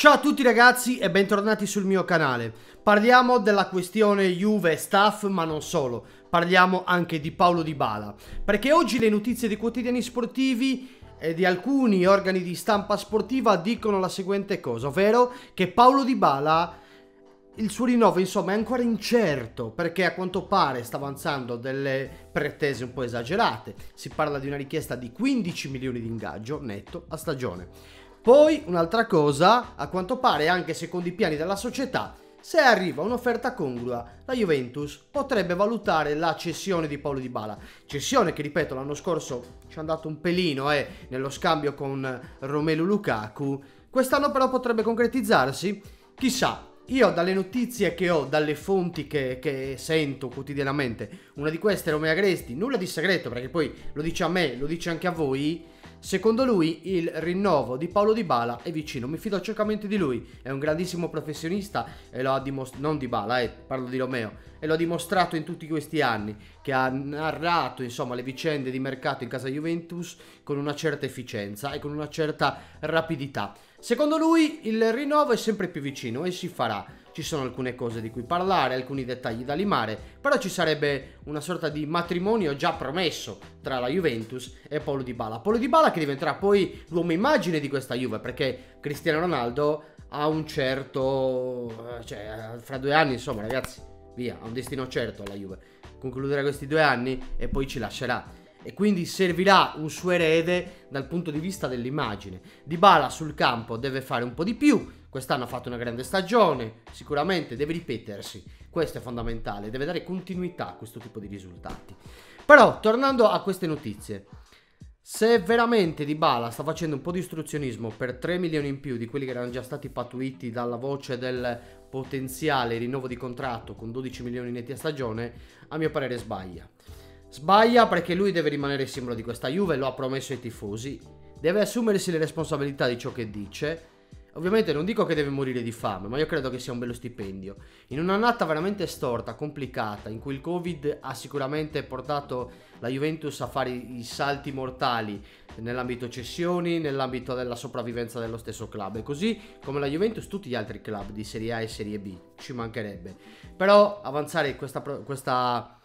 Ciao a tutti ragazzi e bentornati sul mio canale. Parliamo della questione Juve staff, ma non solo. Parliamo anche di Paolo Di Bala. Perché oggi le notizie dei quotidiani sportivi e di alcuni organi di stampa sportiva dicono la seguente cosa, ovvero che Paolo Di Bala il suo rinnovo insomma è ancora incerto perché a quanto pare sta avanzando delle pretese un po' esagerate. Si parla di una richiesta di 15 milioni di ingaggio netto a stagione. Poi un'altra cosa, a quanto pare anche secondo i piani della società, se arriva un'offerta congrua, la Juventus potrebbe valutare la cessione di Paolo Di Bala. Cessione che, ripeto, l'anno scorso ci è andato un pelino eh, nello scambio con Romelu Lukaku. Quest'anno però potrebbe concretizzarsi. Chissà, io dalle notizie che ho, dalle fonti che, che, sento quotidianamente, una di queste è Romeo Agresti, nulla di segreto perché poi lo dice a me, lo dice anche a voi, Secondo lui il rinnovo di Paolo Di Bala è vicino, mi fido ciecamente di lui, è un grandissimo professionista e lo ha dimostrato, non Di Bala, eh, parlo di Romeo, e lo ha dimostrato in tutti questi anni, che ha narrato insomma le vicende di mercato in casa Juventus con una certa efficienza e con una certa rapidità. Secondo lui il rinnovo è sempre più vicino e si farà ci sono alcune cose di cui parlare, alcuni dettagli da limare, però ci sarebbe una sorta di matrimonio già promesso tra la Juventus e Paolo Di Bala. Paolo Di Bala che diventerà poi l'uomo immagine di questa Juve, perché Cristiano Ronaldo ha un certo... cioè, fra due anni, insomma, ragazzi, via, ha un destino certo alla Juve. Concluderà questi due anni e poi ci lascerà e quindi servirà un suo erede dal punto di vista dell'immagine. Di Bala sul campo deve fare un po' di più, Quest'anno ha fatto una grande stagione, sicuramente deve ripetersi, questo è fondamentale, deve dare continuità a questo tipo di risultati. Però, tornando a queste notizie, se veramente Di Bala sta facendo un po' di istruzionismo per 3 milioni in più di quelli che erano già stati patuiti dalla voce del potenziale rinnovo di contratto con 12 milioni netti a stagione, a mio parere sbaglia. Sbaglia perché lui deve rimanere simbolo di questa Juve, lo ha promesso ai tifosi, deve assumersi le responsabilità di ciò che dice Ovviamente non dico che deve morire di fame, ma io credo che sia un bello stipendio. In un'annata veramente storta, complicata, in cui il Covid ha sicuramente portato la Juventus a fare i salti mortali nell'ambito cessioni, nell'ambito della sopravvivenza dello stesso club. E così come la Juventus, tutti gli altri club di Serie A e Serie B, ci mancherebbe. Però avanzare questa, questa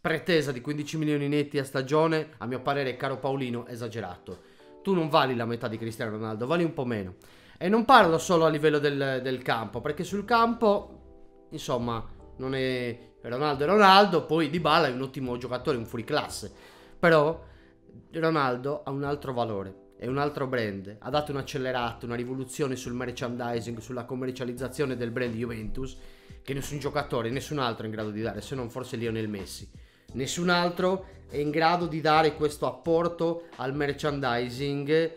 pretesa di 15 milioni netti a stagione, a mio parere, caro Paolino, esagerato. Tu non vali la metà di Cristiano Ronaldo, vali un po' meno. E non parlo solo a livello del, del campo, perché sul campo, insomma, non è Ronaldo è Ronaldo, poi Di Bala è un ottimo giocatore, un fuoriclasse. Però Ronaldo ha un altro valore, è un altro brand, ha dato un'accelerata, una rivoluzione sul merchandising, sulla commercializzazione del brand Juventus, che nessun giocatore, nessun altro è in grado di dare, se non forse Lionel Messi. Nessun altro è in grado di dare questo apporto al merchandising,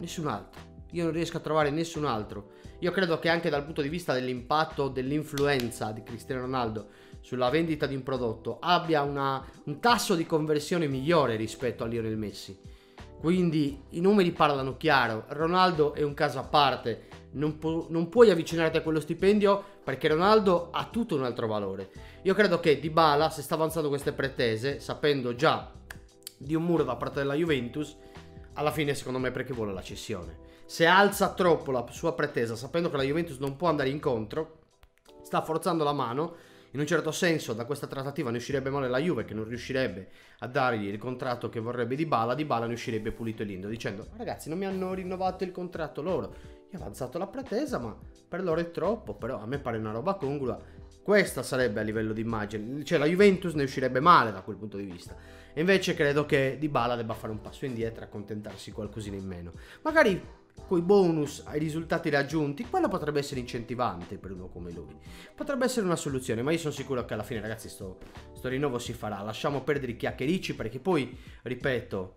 nessun altro. Io non riesco a trovare nessun altro. Io credo che anche dal punto di vista dell'impatto, dell'influenza di Cristiano Ronaldo sulla vendita di un prodotto abbia una, un tasso di conversione migliore rispetto a Lionel Messi. Quindi i numeri parlano chiaro. Ronaldo è un caso a parte. Non, pu- non, puoi avvicinarti a quello stipendio perché Ronaldo ha tutto un altro valore. Io credo che Dybala, se sta avanzando queste pretese, sapendo già di un muro da parte della Juventus, alla fine secondo me perché vuole la cessione se alza troppo la sua pretesa sapendo che la Juventus non può andare incontro, sta forzando la mano. In un certo senso da questa trattativa ne uscirebbe male la Juve che non riuscirebbe a dargli il contratto che vorrebbe di Bala, di Bala ne uscirebbe pulito e lindo dicendo ragazzi non mi hanno rinnovato il contratto loro, io ho avanzato la pretesa ma per loro è troppo, però a me pare una roba congrua, questa sarebbe a livello di immagine, cioè la Juventus ne uscirebbe male da quel punto di vista. E invece credo che Di Bala debba fare un passo indietro accontentarsi qualcosina in meno. Magari coi bonus ai risultati raggiunti, quello potrebbe essere incentivante per uno come lui. Potrebbe essere una soluzione, ma io sono sicuro che alla fine, ragazzi, sto, sto rinnovo si farà. Lasciamo perdere i chiacchiericci perché poi, ripeto,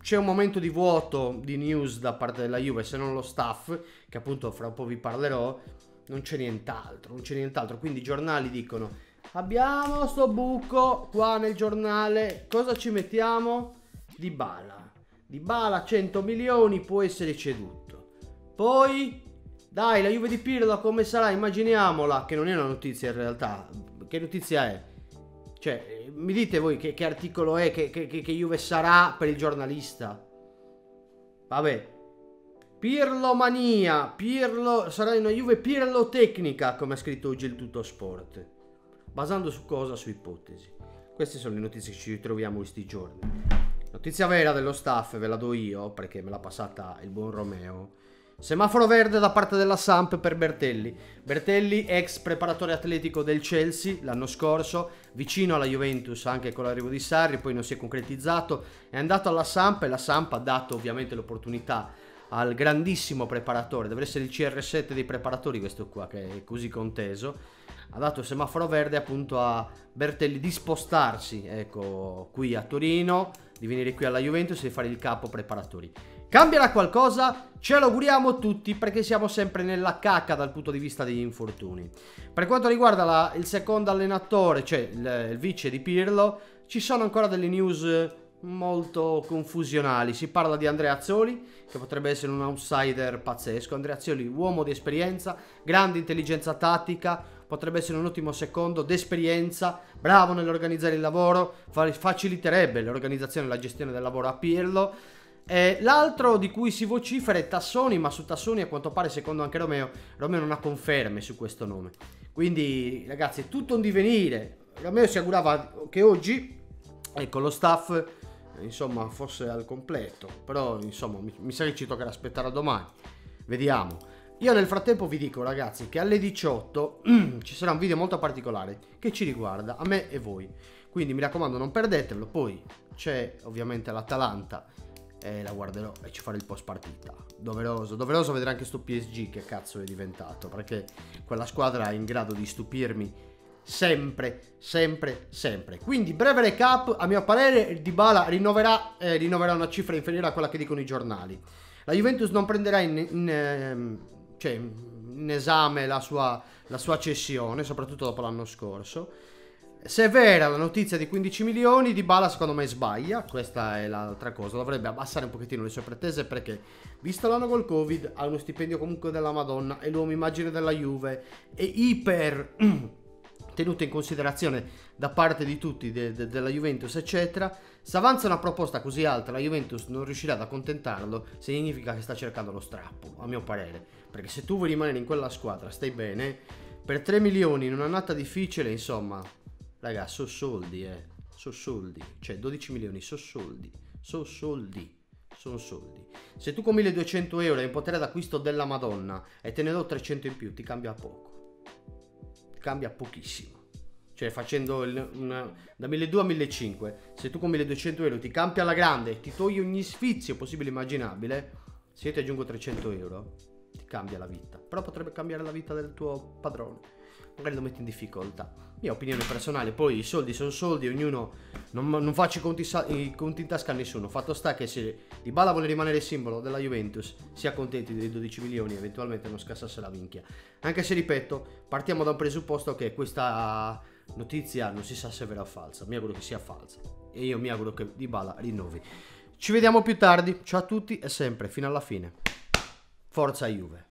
c'è un momento di vuoto di news da parte della Juve, se non lo staff, che appunto fra un po' vi parlerò, non c'è nient'altro, non c'è nient'altro. Quindi i giornali dicono, abbiamo sto buco qua nel giornale, cosa ci mettiamo? Di bala. Di bala 100 milioni può essere ceduto. Poi, dai, la Juve di Pirlo come sarà? Immaginiamola, che non è una notizia in realtà. Che notizia è? Cioè, mi dite voi che, che articolo è, che, che, che Juve sarà per il giornalista? Vabbè, Pirlo mania, Pirlo, sarà una Juve Pirlo tecnica, come ha scritto oggi il Tutto Sport. Basando su cosa? Su ipotesi. Queste sono le notizie che ci ritroviamo questi giorni. Notizia vera dello staff, ve la do io, perché me l'ha passata il buon Romeo. Semaforo verde da parte della Samp per Bertelli. Bertelli, ex preparatore atletico del Chelsea l'anno scorso, vicino alla Juventus anche con l'arrivo di Sarri, poi non si è concretizzato, è andato alla Samp e la Samp ha dato ovviamente l'opportunità al grandissimo preparatore, deve essere il CR7 dei preparatori questo qua che è così conteso, ha dato il semaforo verde appunto a Bertelli di spostarsi ecco, qui a Torino, di venire qui alla Juventus e fare il capo preparatori. Cambierà qualcosa? Ce lo auguriamo tutti perché siamo sempre nella cacca dal punto di vista degli infortuni. Per quanto riguarda la, il secondo allenatore, cioè il, il vice di Pirlo, ci sono ancora delle news molto confusionali. Si parla di Andrea Azzoli, che potrebbe essere un outsider pazzesco. Andrea Azzoli, uomo di esperienza, grande intelligenza tattica, potrebbe essere un ottimo secondo d'esperienza, bravo nell'organizzare il lavoro, faciliterebbe l'organizzazione e la gestione del lavoro a Pirlo. Eh, l'altro di cui si vocifera è Tassoni, ma su Tassoni a quanto pare, secondo anche Romeo, Romeo non ha conferme su questo nome. Quindi, ragazzi, è tutto un divenire. Romeo si augurava che oggi, ecco, lo staff insomma fosse al completo però insomma mi, mi sa che ci toccherà aspettare a domani vediamo io nel frattempo vi dico ragazzi che alle 18 ci sarà un video molto particolare che ci riguarda a me e voi quindi mi raccomando non perdetelo poi c'è ovviamente l'Atalanta e la guarderò e ci farò il post partita doveroso doveroso vedere anche sto PSG che cazzo è diventato perché quella squadra è in grado di stupirmi sempre, sempre, sempre. Quindi breve recap, a mio parere Di Bala rinnoverà, eh, rinnoverà una cifra inferiore a quella che dicono i giornali. La Juventus non prenderà in, in, ehm, cioè, in esame la sua, la sua cessione, soprattutto dopo l'anno scorso. Se è vera la notizia di 15 milioni, Di Bala secondo me sbaglia, questa è l'altra cosa, dovrebbe abbassare un pochettino le sue pretese perché, visto l'anno col Covid, ha uno stipendio comunque della Madonna, è l'uomo immagine della Juve, è iper tenuto in considerazione da parte di tutti de, de, della Juventus, eccetera. Se avanza una proposta così alta, la Juventus non riuscirà ad accontentarlo, significa che sta cercando lo strappo, a mio parere. Perché se tu vuoi rimanere in quella squadra, stai bene, per 3 milioni in un'annata difficile, insomma, raga, so soldi, eh. So soldi. Cioè, 12 milioni, so soldi. So soldi sono soldi. Se tu con 1200 euro hai un potere d'acquisto della Madonna e te ne do 300 in più, ti cambia poco cambia pochissimo. Cioè facendo il, una, da 1200 a 1500, se tu con 1200 euro ti campi alla grande ti togli ogni sfizio possibile e immaginabile, se io ti aggiungo 300 euro, ti cambia la vita. Però potrebbe cambiare la vita del tuo padrone magari lo metti in difficoltà. Mia opinione personale, poi i soldi sono soldi, ognuno non, non faccio i conti, i conti, in tasca a nessuno. Fatto sta che se Di Bala vuole rimanere simbolo della Juventus, sia contenti dei 12 milioni, eventualmente non scassasse la minchia. Anche se ripeto, partiamo da un presupposto che questa notizia non si sa se è vera o falsa. Mi auguro che sia falsa. E io mi auguro che Di Bala rinnovi. Ci vediamo più tardi. Ciao a tutti e sempre fino alla fine. Forza Juve.